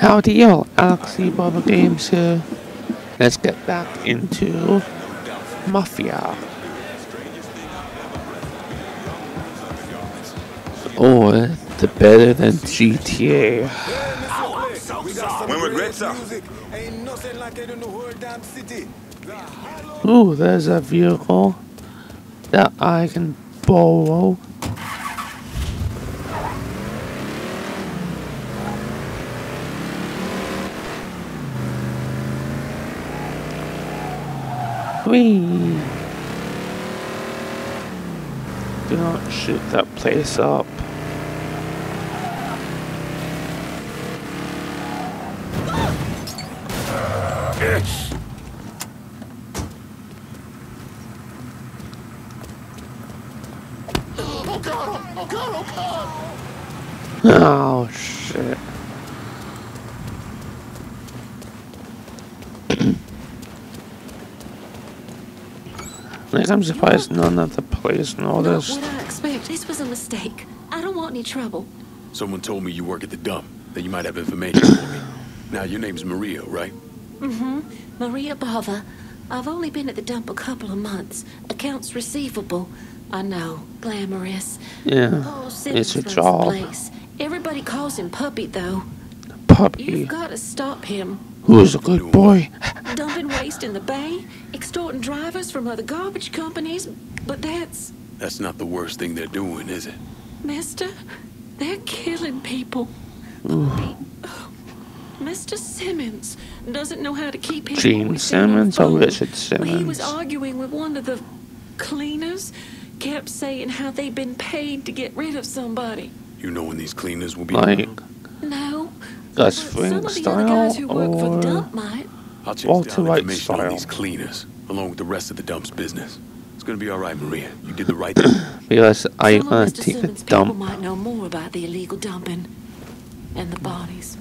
Howdy y'all, Alex Bobo Games here. Let's get back into Mafia. Or the better than GTA. When regrets are. Ooh, there's a vehicle that I can borrow. Whee! Do not shoot that place up. Oh god! Oh god! Oh god! Oh shit. Like I'm surprised none of the police Not noticed. what I expect. This was a mistake. I don't want any trouble. Someone told me you work at the dump, that you might have information for me. Now, your name's Maria, right? Mm-hmm. Maria Bother. I've only been at the dump a couple of months. Accounts receivable. I know. Glamorous. Yeah, Oh, it's a job. place. Everybody calls him Puppy, though. Puppy, You've got to stop him. who's a good boy. Dumping waste in the bay, extorting drivers from other garbage companies. But that's, That's not the worst thing they're doing, is it? mister, they're killing people. Mr. Simmons doesn't know how to keep his Gene voice down Simmons or phone. Richard When he was arguing with one of the cleaners, kept saying how they'd been paid to get rid of somebody. You know when these cleaners will be Like? No. Gus but some Fring of the other guys style who work for the or dump might. I'll chase Walter down White information on style. these cleaners, along with the rest of the dump's business. It's gonna be all right, Maria. You did the right thing. because I Some of gonna take a Simmons' people dump. might know more about the illegal dumping and the bodies.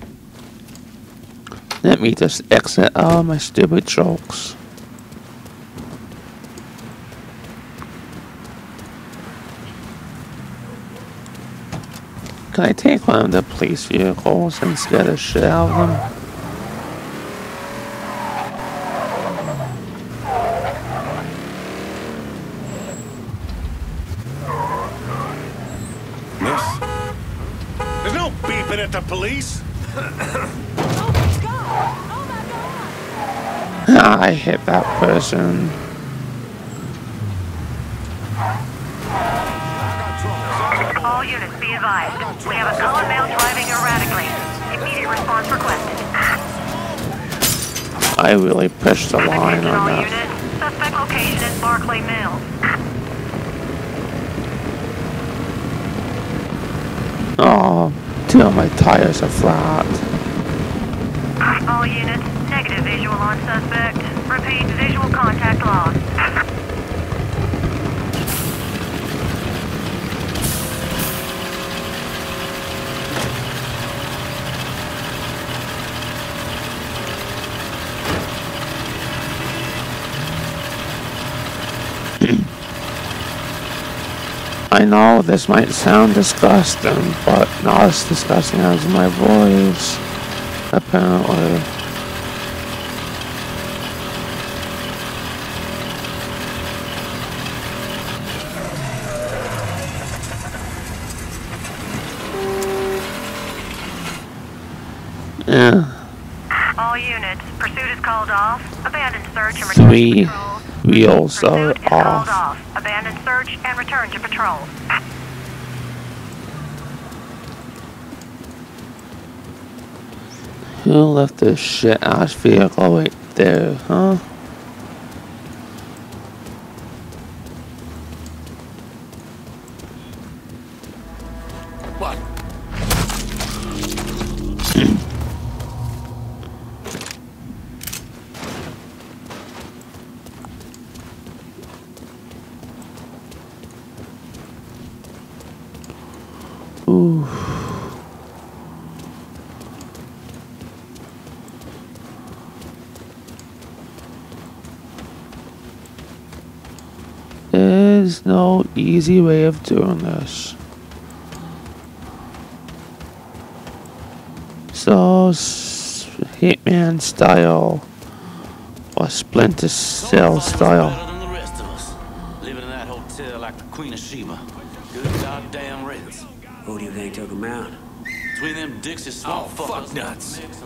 Let me just exit all my stupid jokes. I take one of the police vehicles and scare the shit out of them? Miss? There's no beeping at the police. oh my god I hit that person. Units be advised. We have a male driving erratically. Immediate response requested. I really pushed the line on units. that. Suspect location is Barclay Mills. Oh, two of my tires are flat. All units, negative visual on suspect. Repeat, visual contact lost. I know this might sound disgusting, but not as disgusting as my voice. Apparently. Yeah, All units, pursuit is called off. Abandon search and return Three to patrol. wheels are Pursuit off. Return to patrol. Who left this shit ass vehicle right there, huh? Easy way of doing this. So Hitman style or Splinter Cell style. Than the rest of us. Living in that hotel like the Queen of Sheba. Good goddamn riddance. Who do you think took him out? Between them Dixie swamp Oh, fuckers. fuck nuts. If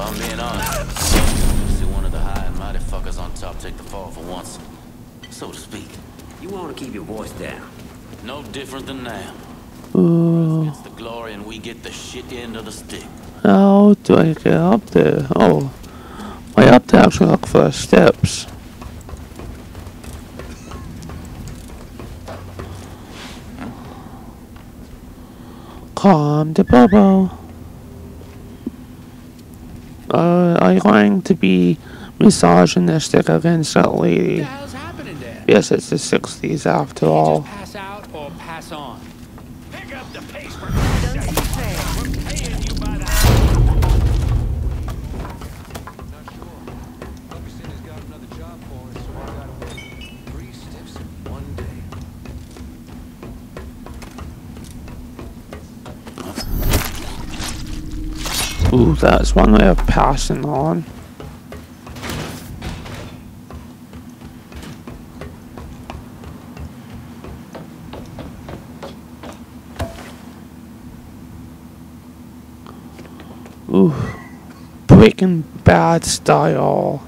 I'm being honest, see one of the high and mighty fuckers on top take the fall for once. So to speak. You want to keep your voice down. No different than now. Ooh, It's the glory and we get the shit end of the stick. how do I get up there? Oh, I have to actually look for steps. Calm the Bobo. Uh, are you going to be misogynistic against that lady? What the hell's happening there? Yes, it's the 60s after all. Just pass out or pass on. Pick up the pace for We're paying you by the Ooh, that's one way of passing on. Ooh, Breaking Bad style.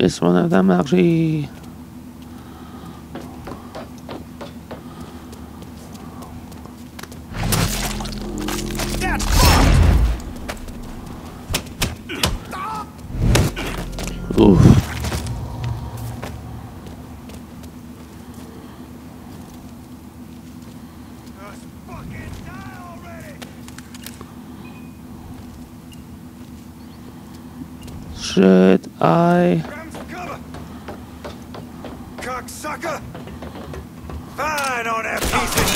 Is one of them actually Oof. Just fucking die already! Should I? Grab some cover! Cocksucker! Fine on that piece of...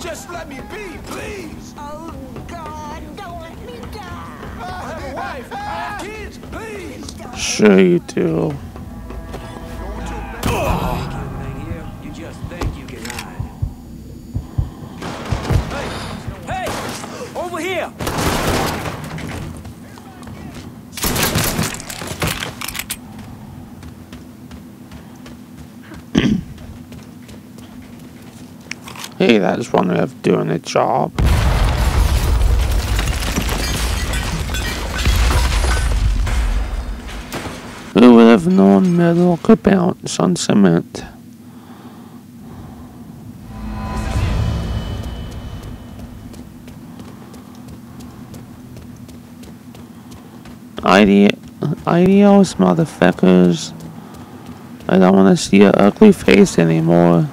Just let me be, please! Oh, God, don't let me die. I have a wife, I have kids, please! Sure you do. Hey, that's one way of doing a job. Who would have known metal could bounce on cement? Idea, ideals, motherfuckers. I don't want to see your ugly face anymore.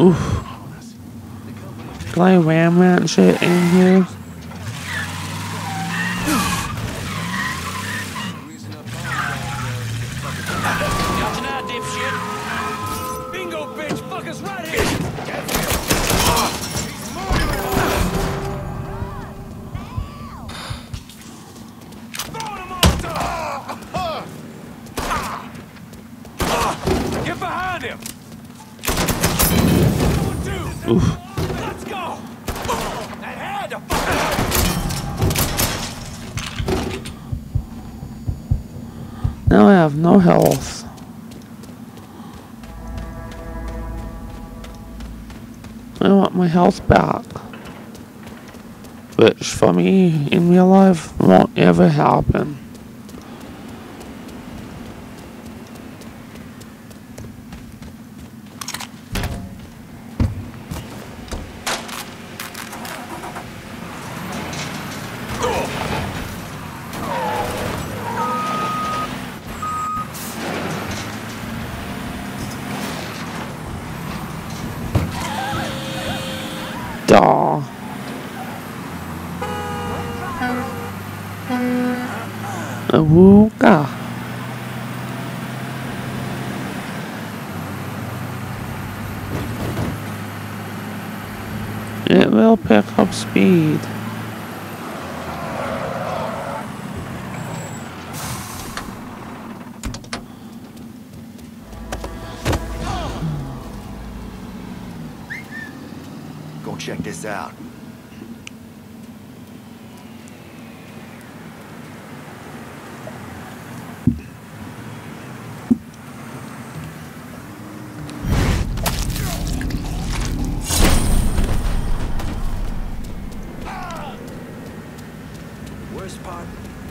Oof. Can I ram that shit in here? Health. I want my health back. Which for me in real life won't ever happen. Awooga. It will pick up speed. Go check this out. Worst part?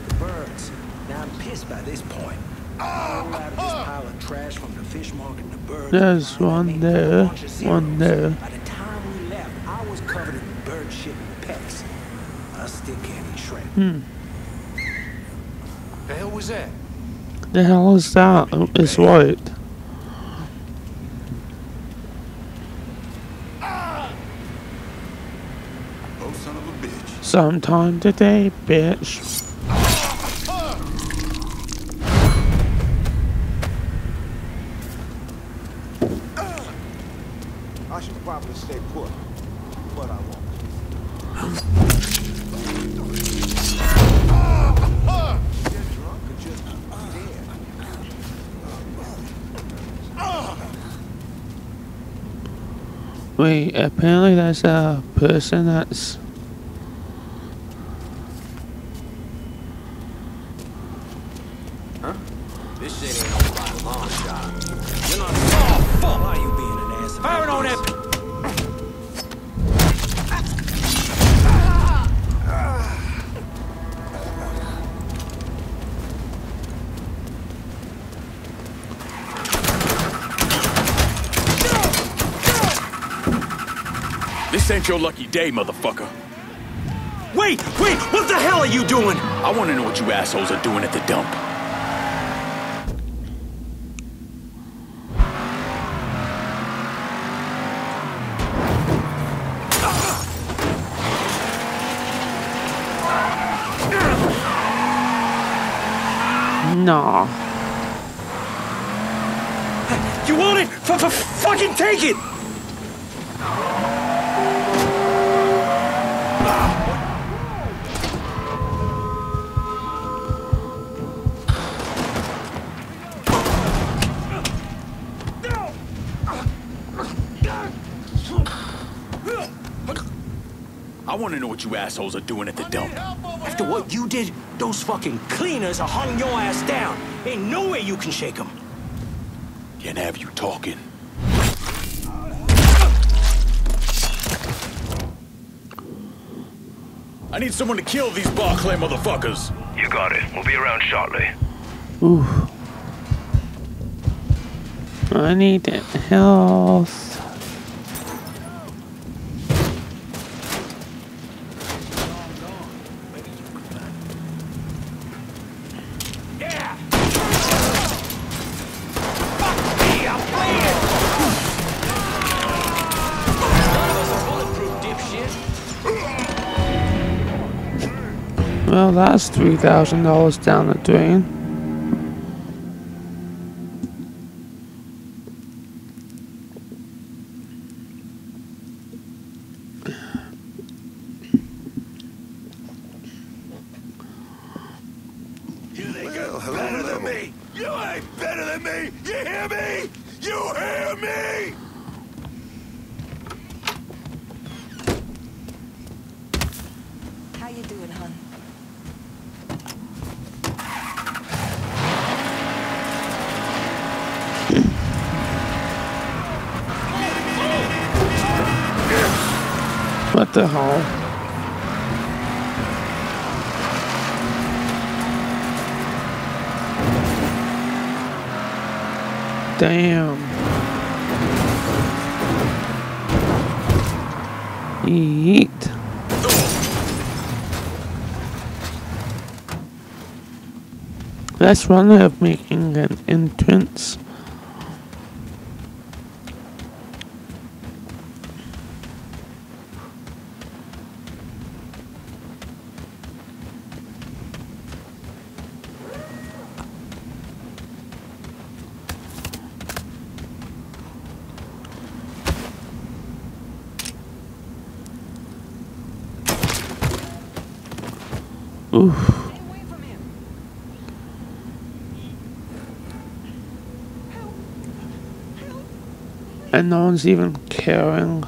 The birds. Now I'm pissed by this point. All out of this pile of trash from the fish market and the birds. There's one there, one there. By the time we left, I was covered in bird shit and pecks. I still can't eat shrimp. Hmm. The hell was that? The hell is that? Oh, It's white. Oh, son of a bitch. Sometime today, bitch. Wait, apparently there's a person that's This shit ain't no like long shot. You're not. Oh, fuck! Why you being an ass? Firing on that. This ain't your lucky day, motherfucker. Wait, wait! What the hell are you doing? I want to know what you assholes are doing at the dump. No. You want it? F -f fucking take it! What you assholes are doing at the dump. After what you did, those fucking cleaners are hung your ass down. Ain't no way you can shake them. Can't have you talking. I need someone to kill these Barclay motherfuckers. You got it. We'll be around shortly. Ooh. I need health. Well, that's three thousand dollars down the drain. You ain't better than me! You hear me? You hear me? The hell? Damn. Eat. That's one way of making an entrance. Oof. And no one's even caring.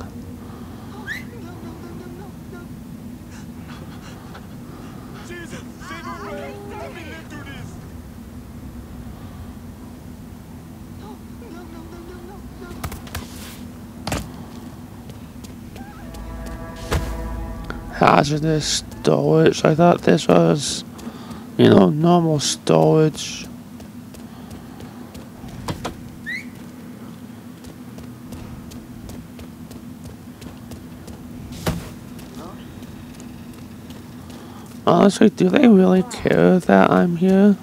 Hazardous storage. I thought this was, you know, normal storage. Honestly, do they really care that I'm here?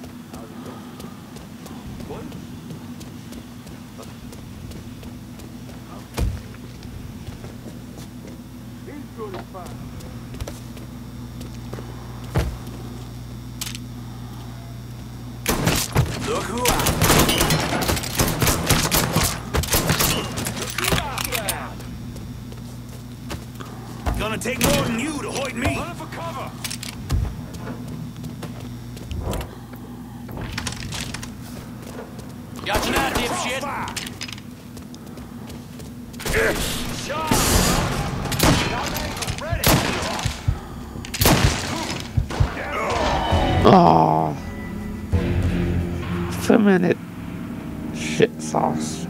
Look who I... shit sauce.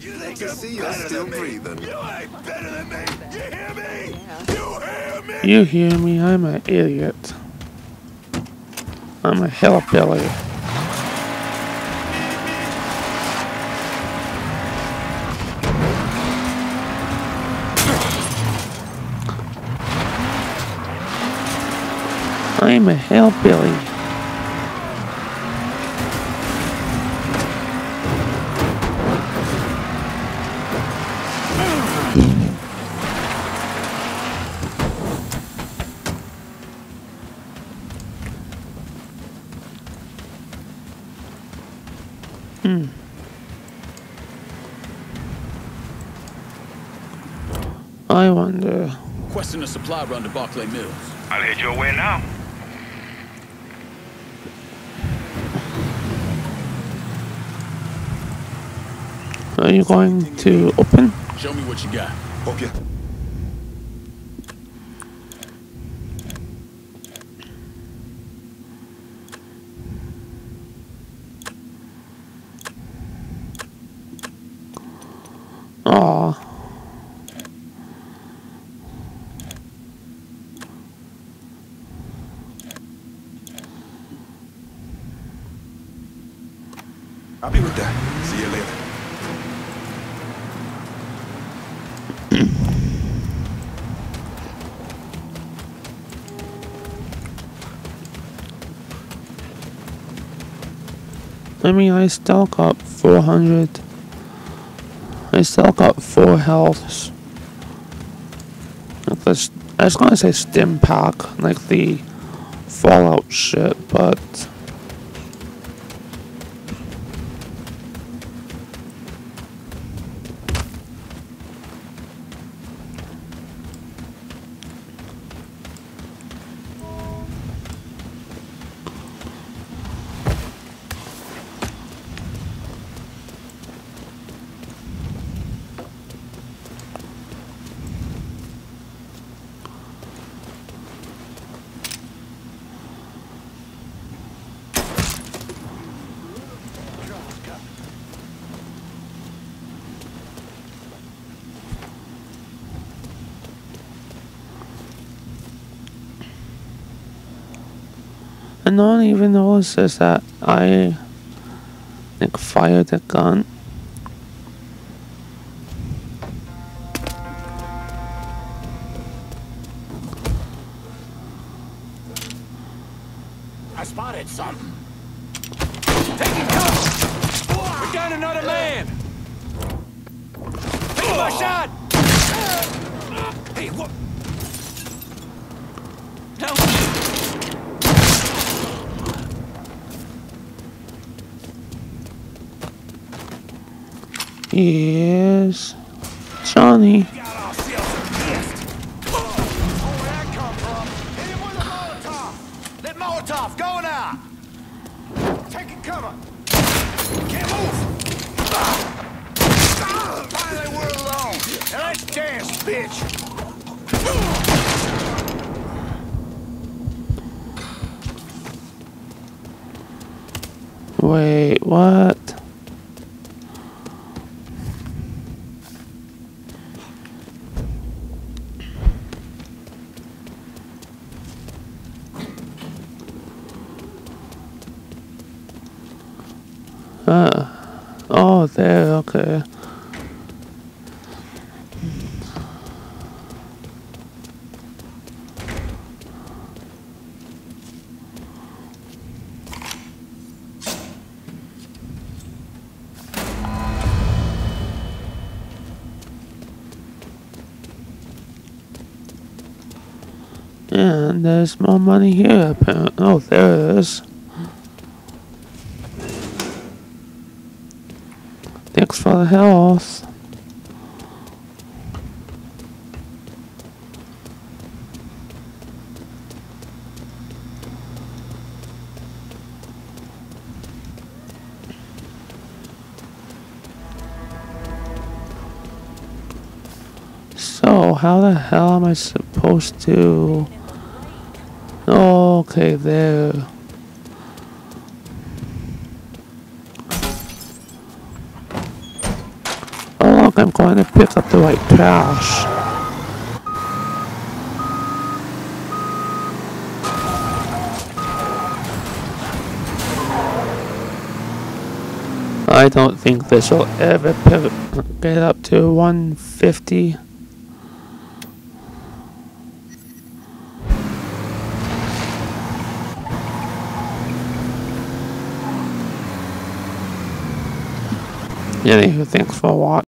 You think to you're see you better still breathing. You ain't better than me. You hear me? You hear me? You hear me? I'm an idiot. I'm a hillbilly. I'm a hillbilly. Hmm. I wonder. Question a supply run to Barclay Mills. I'll head your way now. Are you going to open? Show me what you got. Okay. Aw. I'll be with that. See you later. I mean, I still got 400. I still got 4 healths. I was gonna say stim pack, like the Fallout shit, but. And no one even notices that I like fired a gun. Molotov go now! Taking cover! Can't move! Finally, we're alone! Now let's dance, bitch! Wait, what? Uh, oh, there, okay. And there's more money here, apparently. Oh, there it is. Thanks for the health. So, how the hell am I supposed to... Okay, there. Oh look, I'm going to pick up the right trash. I don't think this will ever get up to 150. Anywho, thanks for watching.